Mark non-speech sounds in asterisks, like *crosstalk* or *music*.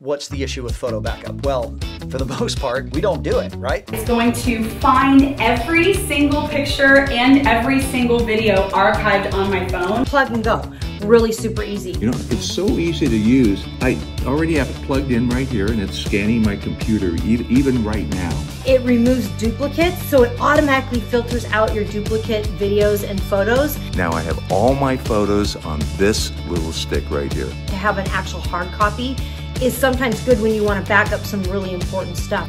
What's the issue with photo backup? Well, for the *laughs* most part, we don't do it, right? It's going to find every single picture and every single video archived on my phone. Plug and go. Really super easy. You know, it's so easy to use. I already have it plugged in right here and it's scanning my computer even right now. It removes duplicates, so it automatically filters out your duplicate videos and photos. Now I have all my photos on this little stick right here. To have an actual hard copy is sometimes good when you want to back up some really important stuff.